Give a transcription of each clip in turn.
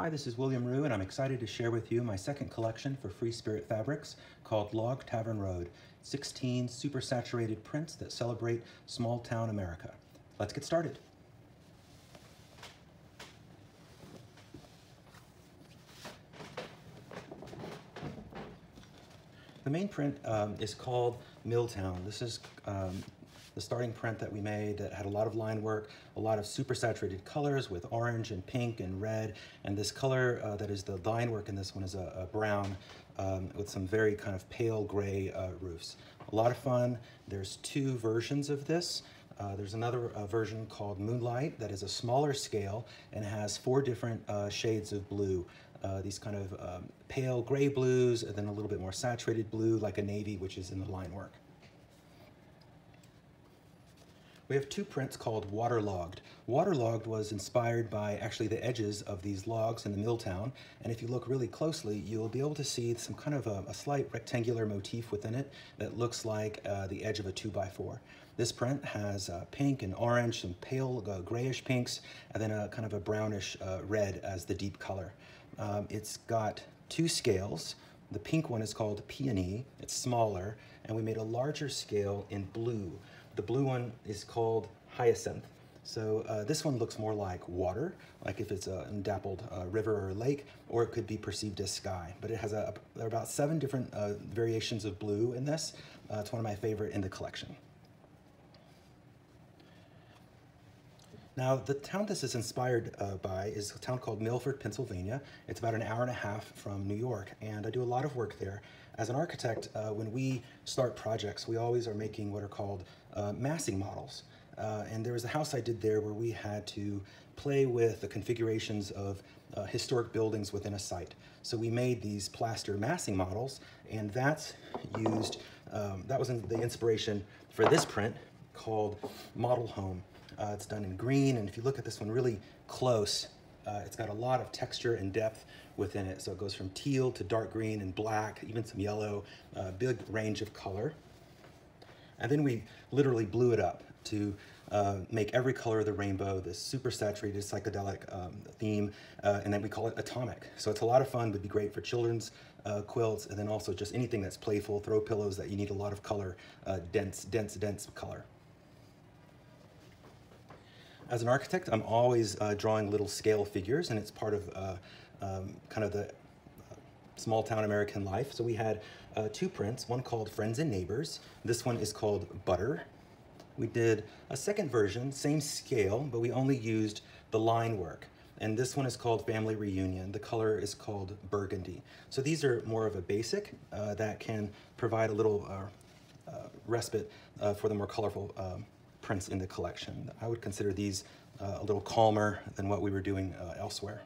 Hi, this is William Reue, and I'm excited to share with you my second collection for Free Spirit Fabrics called Log Tavern Road 16 super saturated prints that celebrate small town America. Let's get started. The main print um, is called Milltown. This is um, the starting print that we made that had a lot of line work, a lot of super saturated colors with orange and pink and red. And this color uh, that is the line work in this one is a, a brown um, with some very kind of pale gray uh, roofs. A lot of fun. There's two versions of this. Uh, there's another uh, version called Moonlight that is a smaller scale and has four different uh, shades of blue. Uh, these kind of um, pale gray blues and then a little bit more saturated blue like a navy, which is in the line work. We have two prints called Waterlogged. Waterlogged was inspired by actually the edges of these logs in the Milltown, and if you look really closely, you'll be able to see some kind of a, a slight rectangular motif within it that looks like uh, the edge of a 2x4. This print has uh, pink and orange, some pale uh, grayish pinks, and then a kind of a brownish uh, red as the deep color. Um, it's got two scales. The pink one is called Peony, it's smaller, and we made a larger scale in blue. The blue one is called hyacinth. So uh, this one looks more like water, like if it's a dappled uh, river or lake, or it could be perceived as sky. But it has a, there are about seven different uh, variations of blue in this. Uh, it's one of my favorite in the collection. Now, the town this is inspired uh, by is a town called Milford, Pennsylvania. It's about an hour and a half from New York, and I do a lot of work there. As an architect, uh, when we start projects, we always are making what are called uh, massing models. Uh, and there was a house I did there where we had to play with the configurations of uh, historic buildings within a site. So we made these plaster massing models, and that's used, um, that was the inspiration for this print called Model Home. Uh, it's done in green, and if you look at this one really close, uh, it's got a lot of texture and depth within it. So it goes from teal to dark green and black, even some yellow, uh, big range of color. And then we literally blew it up to uh, make every color of the rainbow this super saturated psychedelic um, theme, uh, and then we call it atomic. So it's a lot of fun, would be great for children's uh, quilts, and then also just anything that's playful, throw pillows that you need a lot of color, uh, dense, dense, dense color. As an architect, I'm always uh, drawing little scale figures, and it's part of uh, um, kind of the uh, small town American life. So we had uh, two prints, one called Friends and Neighbors. This one is called Butter. We did a second version, same scale, but we only used the line work. And this one is called Family Reunion. The color is called Burgundy. So these are more of a basic uh, that can provide a little uh, respite for the more colorful um, prints in the collection. I would consider these uh, a little calmer than what we were doing uh, elsewhere.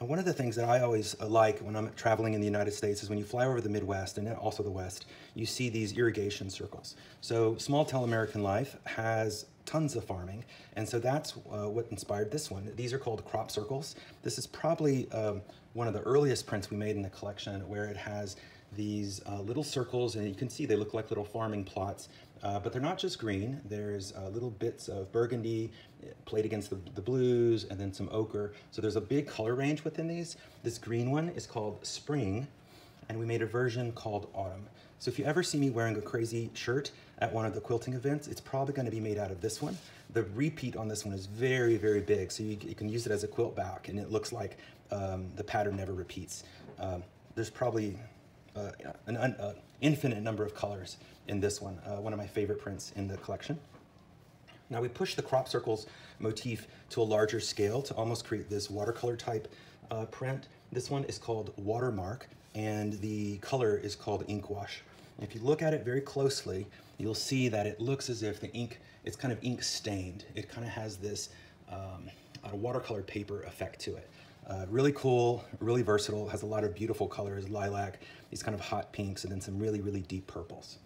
And one of the things that I always uh, like when I'm traveling in the United States is when you fly over the Midwest and also the West, you see these irrigation circles. So small town American life has tons of farming, and so that's uh, what inspired this one. These are called crop circles. This is probably um, one of the earliest prints we made in the collection where it has these uh, little circles, and you can see they look like little farming plots, uh, but they're not just green. There's uh, little bits of burgundy uh, played against the, the, blues, and then some ochre. So there's a big color range within these. This green one is called Spring, and we made a version called Autumn. So if you ever see me wearing a crazy shirt at one of the quilting events, it's probably gonna be made out of this one. The repeat on this one is very, very big, so you, you can use it as a quilt back, and it looks like um, the pattern never repeats. Um, there's probably uh, an uh, infinite number of colors in this one, uh, one of my favorite prints in the collection. Now we push the crop circles motif to a larger scale to almost create this watercolor type uh, print. This one is called Watermark and the color is called Ink Wash. if you look at it very closely, you'll see that it looks as if the ink, it's kind of ink stained. It kind of has this um, watercolor paper effect to it. Uh, really cool, really versatile, has a lot of beautiful colors, lilac, these kind of hot pinks, and then some really, really deep purples.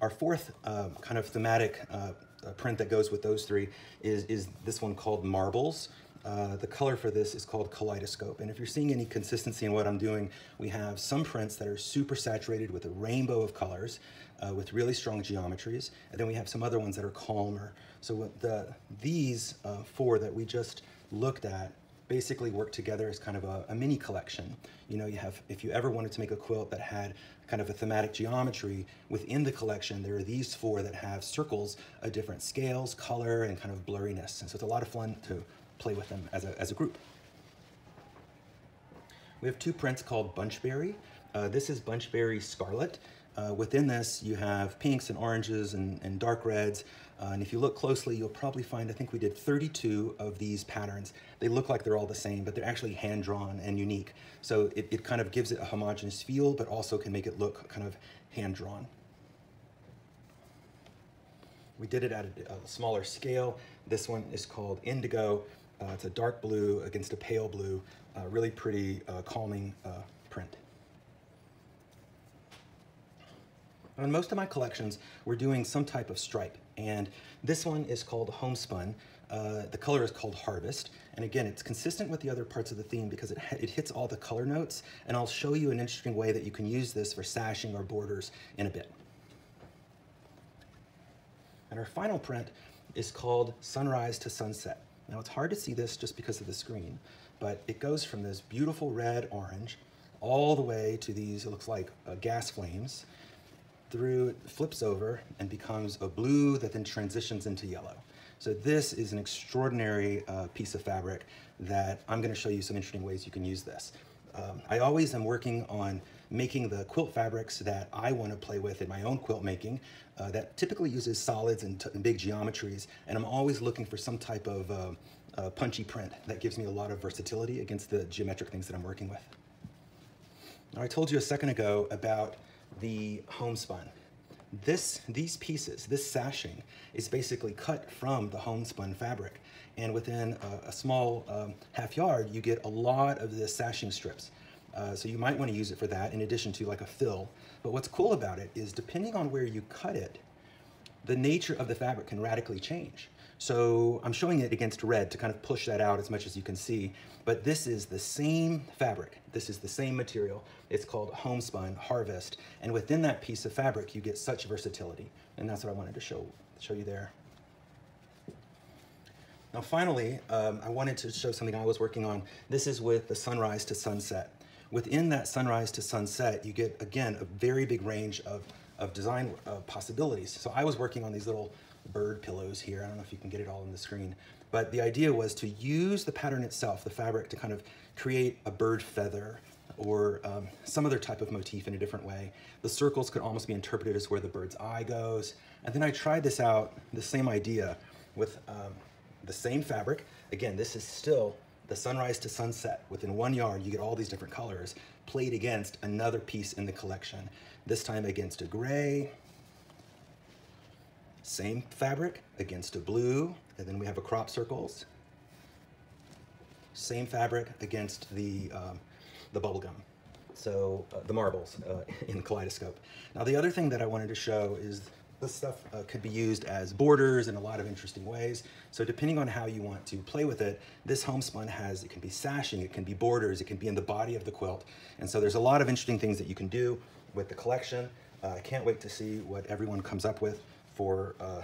Our fourth uh, kind of thematic uh, print that goes with those three is, is this one called Marbles. Uh, the color for this is called Kaleidoscope. And if you're seeing any consistency in what I'm doing, we have some prints that are super saturated with a rainbow of colors uh, with really strong geometries. And then we have some other ones that are calmer. So the, these uh, four that we just looked at basically work together as kind of a, a, mini collection. You know, you have, if you ever wanted to make a quilt that had kind of a thematic geometry, within the collection, there are these four that have circles of different scales, color, and kind of blurriness. And so it's a lot of fun to play with them as a, as a group. We have two prints called Bunchberry. Uh, this is Bunchberry Scarlet. Uh, within this, you have pinks and oranges and, and dark reds. Uh, and if you look closely, you'll probably find, I think we did 32 of these patterns. They look like they're all the same, but they're actually hand-drawn and unique. So it, it kind of gives it a homogeneous feel, but also can make it look kind of hand-drawn. We did it at a, a, smaller scale. This one is called Indigo. Uh, it's a dark blue against a pale blue, uh, really pretty uh, calming print. On most of my collections, we're doing some type of stripe, and this one is called Homespun. Uh, the color is called Harvest, and again, it's consistent with the other parts of the theme because it, it hits all the color notes, and I'll show you an interesting way that you can use this for sashing or borders in a bit. And our final print is called Sunrise to Sunset. Now it's hard to see this just because of the screen, but it goes from this beautiful red orange all the way to these, it looks like uh, gas flames, through, flips over and becomes a blue that then transitions into yellow. So this is an extraordinary uh, piece of fabric that I'm gonna show you some interesting ways you can use this. Um, I always am working on making the quilt fabrics that I want to play with in my own quilt making uh, that typically uses solids and, and, big geometries. And I'm always looking for some type of uh, uh, punchy print that gives me a lot of versatility against the geometric things that I'm working with. Now, I told you a second ago about the homespun. This, these pieces, this sashing, is basically cut from the homespun fabric. And within a, a small um, half yard, you get a lot of the sashing strips. Uh, so you might want to use it for that in addition to like a fill. But what's cool about it is depending on where you cut it, the nature of the fabric can radically change. So I'm showing it against red to kind of push that out as much as you can see. But this is the same fabric. This is the same material. It's called homespun harvest. And within that piece of fabric, you get such versatility. And that's what I wanted to show, show you there. Now finally, um, I wanted to show something I was working on. This is with the sunrise to sunset. Within that sunrise to sunset, you get, again, a very big range of, of design uh, possibilities. So I was working on these little bird pillows here. I don't know if you can get it all on the screen. But the idea was to use the pattern itself, the fabric, to kind of create a bird feather or um, some other type of motif in a different way. The circles could almost be interpreted as where the bird's eye goes. And then I tried this out, the same idea, with um, the same fabric. Again, this is still the sunrise to sunset. Within one yard, you get all these different colors played against another piece in the collection. This time against a gray, same fabric against a blue, and then we have a crop circles. Same fabric against the, um, the bubble gum. So uh, the marbles uh, in the Kaleidoscope. Now the other thing that I wanted to show is this stuff uh, could be used as borders in a lot of interesting ways. So depending on how you want to play with it, this homespun has, it can be sashing, it can be borders, it can be in the body of the quilt. And so there's a lot of interesting things that you can do with the collection. Uh, I can't wait to see what everyone comes up with for uh,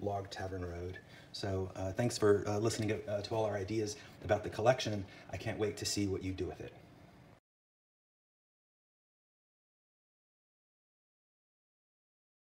Log Tavern Road. So uh, thanks for uh, listening uh, to all our ideas about the collection. I can't wait to see what you do with it.